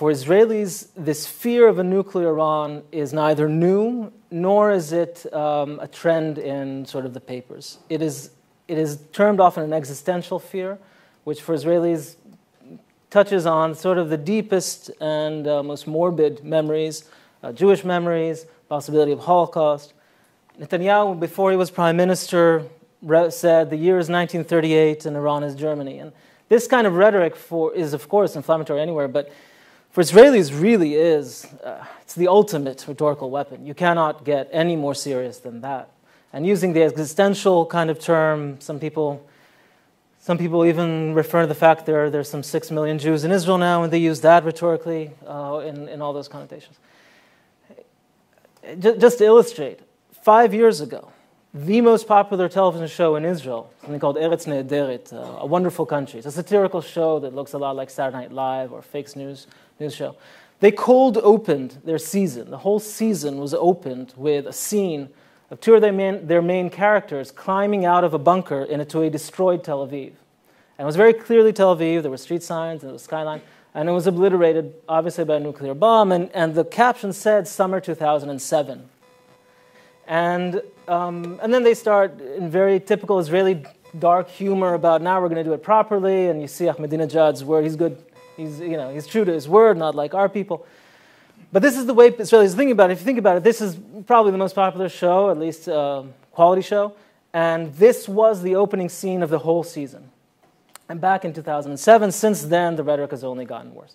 for Israelis, this fear of a nuclear Iran is neither new nor is it um, a trend in sort of the papers. It is, it is termed often an existential fear, which for Israelis touches on sort of the deepest and uh, most morbid memories, uh, Jewish memories, possibility of Holocaust. Netanyahu, before he was prime minister, said the year is 1938 and Iran is Germany. And this kind of rhetoric for, is, of course, inflammatory anywhere, but for Israelis, really is uh, it's the ultimate rhetorical weapon. You cannot get any more serious than that. And using the existential kind of term, some people, some people even refer to the fact there there's some six million Jews in Israel now, and they use that rhetorically uh, in, in all those connotations. Just to illustrate, five years ago, the most popular television show in Israel, something called Eretz Nehederet, uh, a wonderful country. It's a satirical show that looks a lot like Saturday Night Live or Fake News news show. They cold opened their season. The whole season was opened with a scene of two of their main, their main characters climbing out of a bunker into a destroyed Tel Aviv. And it was very clearly Tel Aviv. There were street signs and the skyline. And it was obliterated, obviously, by a nuclear bomb. And, and the caption said, Summer 2007. And, um, and then they start in very typical Israeli dark humor about now we're going to do it properly. And you see Ahmadinejad's word, he's good, he's, you know, he's true to his word, not like our people. But this is the way Israelis thinking about it. If you think about it, this is probably the most popular show, at least uh, quality show. And this was the opening scene of the whole season. And back in 2007, since then, the rhetoric has only gotten worse.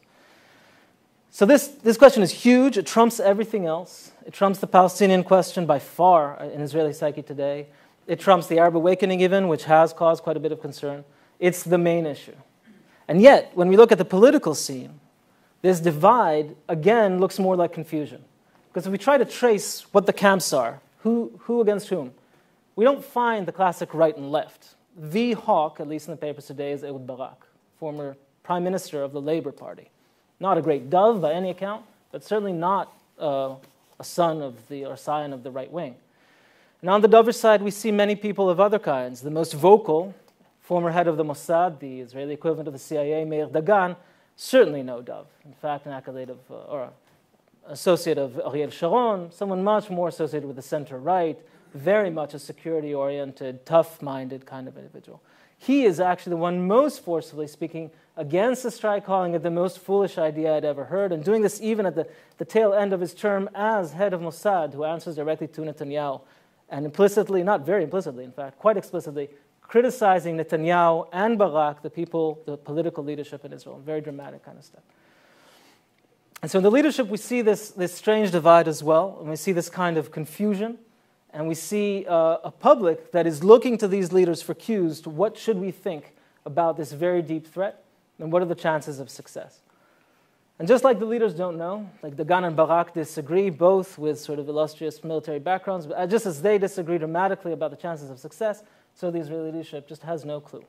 So this, this question is huge. It trumps everything else. It trumps the Palestinian question by far in Israeli psyche today. It trumps the Arab awakening, even, which has caused quite a bit of concern. It's the main issue. And yet, when we look at the political scene, this divide, again, looks more like confusion. Because if we try to trace what the camps are, who, who against whom, we don't find the classic right and left. The hawk, at least in the papers today, is Ehud Barak, former prime minister of the Labour Party. Not a great dove by any account, but certainly not uh, a son of the or scion of the right wing. And on the dovish side, we see many people of other kinds. The most vocal, former head of the Mossad, the Israeli equivalent of the CIA, Meir Dagan, certainly no dove. In fact, an accolade of, uh, or associate of Ariel Sharon, someone much more associated with the center right, very much a security oriented, tough minded kind of individual. He is actually the one most forcefully speaking against the strike, calling it the most foolish idea I'd ever heard, and doing this even at the, the tail end of his term as head of Mossad, who answers directly to Netanyahu, and implicitly, not very implicitly, in fact, quite explicitly, criticizing Netanyahu and Barak, the people, the political leadership in Israel. Very dramatic kind of stuff. And so in the leadership, we see this, this strange divide as well, and we see this kind of confusion, and we see uh, a public that is looking to these leaders for cues to what should we think about this very deep threat, and what are the chances of success. And just like the leaders don't know, like Dagan and Barak disagree, both with sort of illustrious military backgrounds, but just as they disagree dramatically about the chances of success, so the Israeli leadership just has no clue.